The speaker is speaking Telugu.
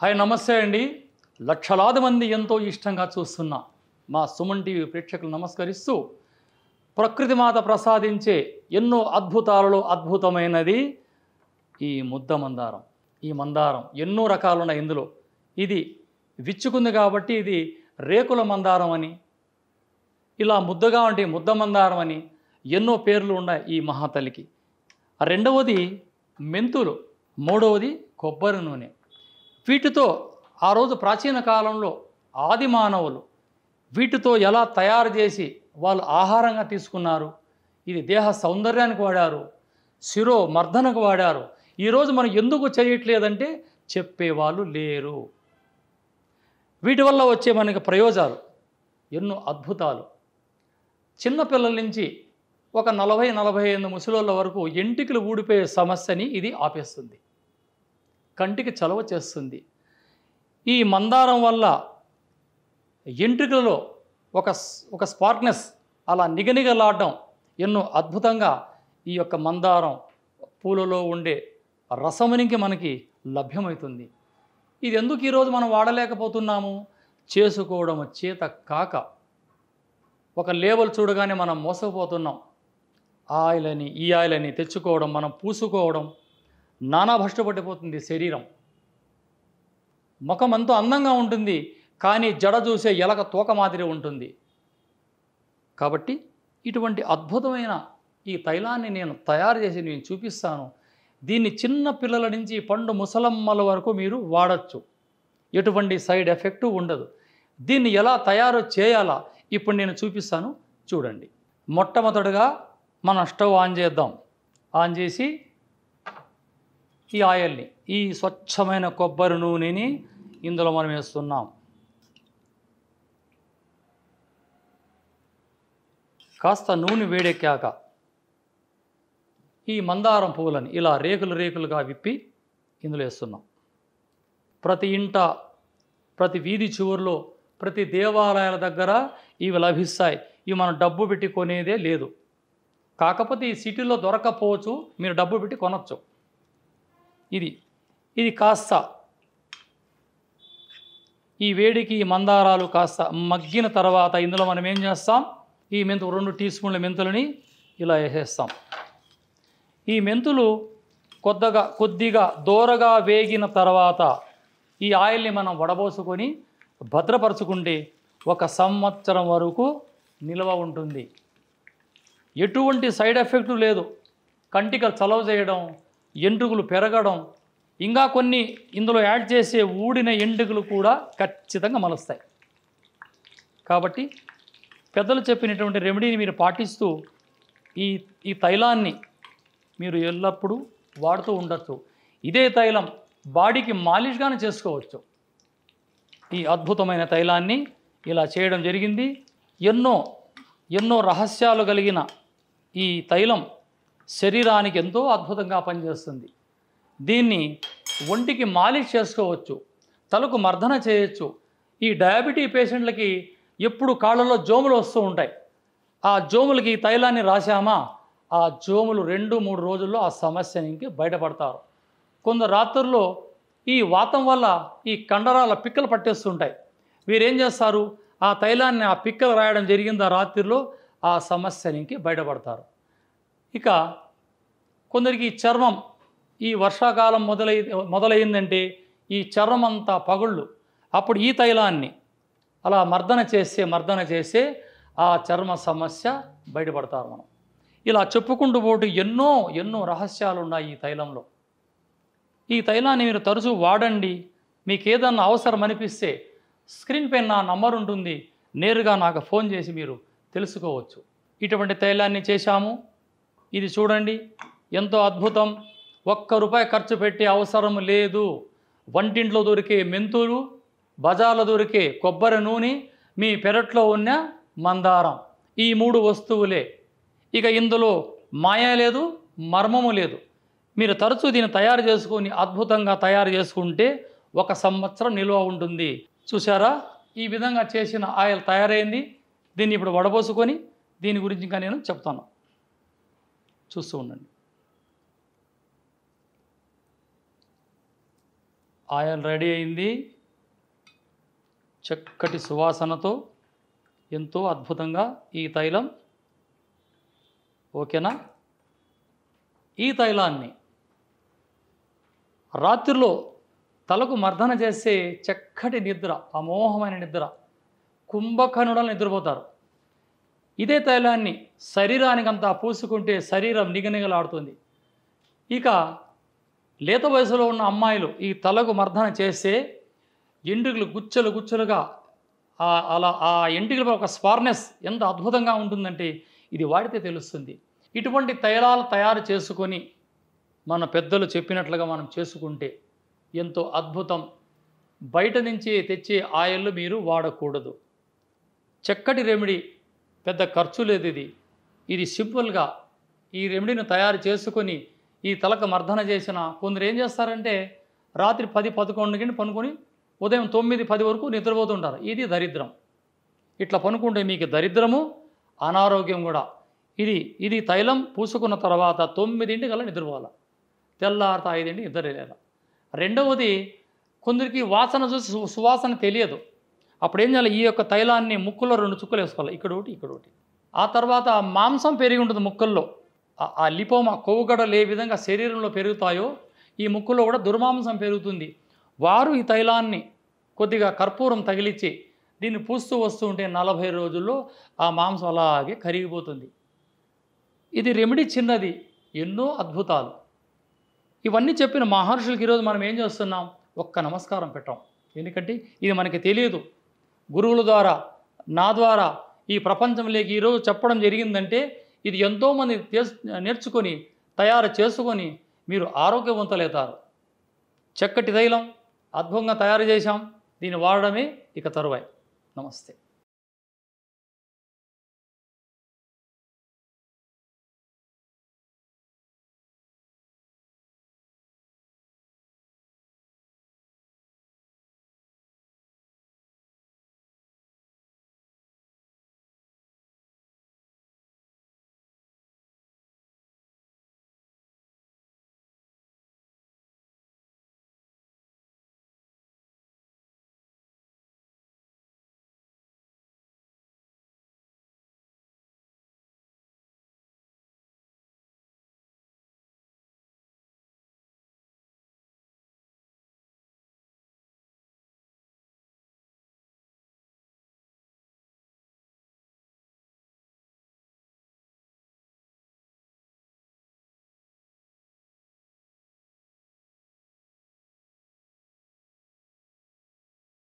హాయ్ నమస్తే అండి. లక్షలాది మంది ఎంతో ఇష్టంగా చూస్తున్న మా సుమన్ టీవీ ప్రేక్షకులు నమస్కరిస్తూ ప్రకృతి మాత ప్రసాదించే ఎన్నో అద్భుతాలలో అద్భుతమైనది ఈ ముద్ద మందారం. ఈ మందారం ఎన్నో రకాలు ఉన్నాయి ఇందులో. ఇది విచ్చుకుంది కాబట్టి ఇది రేకుల మందారం అని ఇలా ముద్దగా ఉంటే ముద్ద మందారం అని ఎన్నో పేర్లు ఉన్నాయి ఈ మహాతల్లికి. రెండవది మెంతులు మూడవది కొబ్బరి నూనె. వీటితో ఆ రోజు ప్రాచీన కాలంలో ఆది మానవులు వీటితో ఎలా తయారు చేసి వాళ్ళు ఆహారంగా తీసుకున్నారు ఇది దేహ సౌందర్యానికి వాడారు శిరో మర్దనకు వాడారు ఈరోజు మనం ఎందుకు చేయట్లేదంటే చెప్పేవాళ్ళు లేరు. వీటి వల్ల వచ్చే మనకి ప్రయోజనాలు ఎన్నో అద్భుతాలు. చిన్నపిల్లల నుంచి ఒక నలభై నలభై ఐదు ముసలోళ్ళ వరకు ఎంటికలు ఊడిపోయే సమస్యని ఇది ఆపేస్తుంది. కంటికి చలవ చేస్తుంది. ఈ మందారం వల్ల ఎంట్రుకలలో ఒక ఒక స్పార్క్నెస్ అలా నిగనిగలాడడం ఎన్నో అద్భుతంగా ఈ యొక్క మందారం పూలలో ఉండే రసమునికి మనకి లభ్యమవుతుంది. ఇది ఎందుకు ఈరోజు మనం వాడలేకపోతున్నాము? చేసుకోవడం చేత కాక. ఒక లేబుల్ చూడగానే మనం మోసపోతున్నాం. ఆయిల్ అని ఈ ఆయిల్ అని తెచ్చుకోవడం మనం పూసుకోవడం నానాభష్ట పట్టిపోతుంది శరీరం. ముఖం ఎంతో అందంగా ఉంటుంది కానీ జడ చూసే ఎలక తోక మాదిరి ఉంటుంది. కాబట్టి ఇటువంటి అద్భుతమైన ఈ తైలాన్ని నేను తయారు చేసి నేను చూపిస్తాను. దీన్ని చిన్న పిల్లల నుంచి పండు ముసలమ్మల వరకు మీరు వాడచ్చు. ఎటువంటి సైడ్ ఎఫెక్ట్ ఉండదు. దీన్ని ఎలా తయారు చేయాలా ఇప్పుడు నేను చూపిస్తాను. చూడండి. మొట్టమొదటిగా మన స్టవ్ ఆన్ చేద్దాం. ఆన్ చేసి ఈ ఆయిల్ని ఈ స్వచ్ఛమైన కొబ్బరి నూనెని ఇందులో మనం వేస్తున్నాం. కాస్త నూనె వేడెక్కాక ఈ మందారం పువ్వులని ఇలా రేకులు రేకులుగా విప్పి ఇందులో వేస్తున్నాం. ప్రతి ఇంట ప్రతి వీధి చివరిలో ప్రతి దేవాలయాల దగ్గర ఇవి లభిస్తాయి. ఇవి మనం డబ్బు పెట్టి కొనేదే లేదు. కాకపోతే ఈ సిటీలో దొరకపోవచ్చు మీరు డబ్బు పెట్టి కొనచ్చు. ఇది ఇది కాస్త. ఈ వేడికి ఈ మందారాలు కాస్త మగ్గిన తర్వాత ఇందులో మనం ఏం చేస్తాం? ఈ మెంతు రెండు టీ స్పూన్ల మెంతులని ఇలా వేసేస్తాం. ఈ మెంతులు కొద్దిగా కొద్దిగా దూరగా వేగిన తర్వాత ఈ ఆయిల్ని మనం వడబోసుకొని భద్రపరచుకుంటే ఒక సంవత్సరం వరకు నిల్వ ఉంటుంది. ఎటువంటి సైడ్ ఎఫెక్ట్ లేదు. కంటికి చలవ చేయడం ఎంట్రుకలు పెరగడం ఇంకా కొన్ని ఇందులో యాడ్ చేసే ఊడిన ఎండుగులు కూడా ఖచ్చితంగా మలుస్తాయి. కాబట్టి పెద్దలు చెప్పినటువంటి రెమెడీని మీరు పాటిస్తూ ఈ ఈ తైలాన్ని మీరు ఎల్లప్పుడూ వాడుతూ ఉండొచ్చు. ఇదే తైలం బాడీకి మాలిష్గానే చేసుకోవచ్చు. ఈ అద్భుతమైన తైలాన్ని ఇలా చేయడం జరిగింది. ఎన్నో ఎన్నో రహస్యాలు కలిగిన ఈ తైలం శరీరానికి ఎంతో అద్భుతంగా పనిచేస్తుంది. దీన్ని ఒంటికి మాలిష్ చేసుకోవచ్చు తలకు మర్దన చేయొచ్చు. ఈ డయాబెటీ పేషెంట్లకి ఎప్పుడు కాళ్ళలో జోములు వస్తూ ఉంటాయి. ఆ జోములకి తైలాన్ని రాశామా? ఆ జోములు రెండు మూడు రోజుల్లో ఆ సమస్య నుంచి బయటపడతారు. కొందరు రాత్రుల్లో ఈ వాతం వల్ల ఈ కండరాల పిక్కలు పట్టేస్తుంటాయి. వీరేం చేస్తారు? ఆ తైలాన్ని ఆ పిక్కలు రాయడం జరిగింది ఆ రాత్రిలో? ఆ సమస్య నుంచి బయటపడతారు. ఇక కొందరికి చర్మం ఈ వర్షాకాలం మొదలై మొదలైందంటే ఈ చర్మం అంతా పగుళ్ళు. అప్పుడు ఈ తైలాన్ని అలా మర్దన చేస్తే మర్దన చేస్తే ఆ చర్మ సమస్య బయటపడతారు మనం. ఇలా చెప్పుకుంటూ పోటీ ఎన్నో ఎన్నో రహస్యాలు ఉన్నాయి ఈ తైలంలో. ఈ తైలాన్ని మీరు తరచూ వాడండి. మీకు ఏదన్నా అవసరం అనిపిస్తే స్క్రీన్ పైన నా నంబర్ ఉంటుంది. నేరుగా నాకు ఫోన్ చేసి మీరు తెలుసుకోవచ్చు. ఇటువంటి తైలాన్ని చేశాము. ఇది చూడండి ఎంతో అద్భుతం. ఒక్క రూపాయి ఖర్చు పెట్టే అవసరం లేదు. వంటింట్లో దొరికే మెంతులు బజార్లో దొరికే కొబ్బరి నూనె మీ పెరట్లో ఉన్న మందారం. ఈ మూడు వస్తువులే. ఇక ఇందులో మాయ లేదు మర్మము లేదు. మీరు తరచూ దీన్ని తయారు చేసుకొని అద్భుతంగా తయారు చేసుకుంటే ఒక సంవత్సరం నిల్వ ఉంటుంది. చూసారా ఈ విధంగా చేసిన ఆయిల్ తయారైంది. దీన్ని ఇప్పుడు వడబోసుకొని దీని గురించి ఇంకా నేను చెప్తాను. చూస్తూ ఉండండి. ఆయిల్ రెడీ అయింది. చక్కటి సువాసనతో ఎంతో అద్భుతంగా ఈ తైలం. ఓకేనా? ఈ తైలాన్ని రాత్రిలో తలకు మర్దన చేసే చక్కటి నిద్ర అమోహమైన నిద్ర కుంభకర్ణుడలు నిద్రపోతారు. ఇదే తైలాన్ని శరీరానికంతా పూసుకుంటే శరీరం నిగనిగలాడుతుంది. ఇక లేత వయసులో ఉన్న అమ్మాయిలు ఈ తలకు మర్దన చేస్తే ఎండుగులు గుచ్చలు గుచ్చలుగా అలా ఆ ఎంటికలపై ఒక స్పార్నెస్ ఎంత అద్భుతంగా ఉంటుందంటే ఇది వాడితే తెలుస్తుంది. ఇటువంటి తైలాలు తయారు చేసుకొని మన పెద్దలు చెప్పినట్లుగా మనం చేసుకుంటే ఎంతో అద్భుతం. బయట నుంచి తెచ్చే ఆయిల్ మీరు వాడకూడదు. చక్కటి రెమెడీ పెద్ద ఖర్చు లేదు ఇది. ఇది సింపుల్గా ఈ రెమెడీని తయారు చేసుకొని ఈ తలకు మర్దన చేసిన కొందరు ఏం చేస్తారంటే రాత్రి పది పదకొండు గంటలు పనుకొని ఉదయం తొమ్మిది పది వరకు నిద్రపోతుంటారు. ఇది దరిద్రం. ఇట్లా పనుకుంటే మీకు దరిద్రము అనారోగ్యం కూడా. ఇది ఇది తైలం పూసుకున్న తర్వాత తొమ్మిదింటికల్లా నిద్రపోవాలి? ఐదింటి ఐదింటికి లేదా రెండవది కొందరికి వాసన చూసి సు- సువాసన తెలియదు. అప్పుడు ఏం చేయాలి? ఈ యొక్క తైలాన్ని ముక్కులో రెండు చుక్కలు వేసుకోవాలి. ఇక్కడ ఒకటి ఇక్కడ ఒకటి ఆ తర్వాత మాంసం పెరిగి ఉంటుంది ముక్కల్లో. ఆ- లిపోమా కొవ్వుగడలు ఏ విధంగా శరీరంలో పెరుగుతాయో ఈ ముక్కులో కూడా దుర్మాంసం పెరుగుతుంది. వారు ఈ తైలాన్ని కొద్దిగా కర్పూరం తగిలిచ్చి దీన్ని పూస్తూ వస్తూ ఉంటే నలభై రోజుల్లో ఆ మాంసం అలాగే కరిగిపోతుంది. ఇది రెమెడీ చిన్నది. ఎన్నో అద్భుతాలు. ఇవన్నీ చెప్పిన మహర్షులకి ఈరోజు మనం ఏం చేస్తున్నాం? ఒక్క నమస్కారం పెట్టాం. ఎందుకంటే ఇది మనకి తెలియదు. గురువుల ద్వారా నా ద్వారా ఈ ప్రపంచంలోకి ఈరోజు చెప్పడం జరిగిందంటే ఇది ఎంతోమంది నేర్చుకొని తయారు చేసుకొని మీరు ఆరోగ్యవంతులవుతారు చక్కటి తైలం అద్భుతంగా తయారు చేశాం. దీన్ని వాడడమే ఇక తరువాయి. నమస్తే.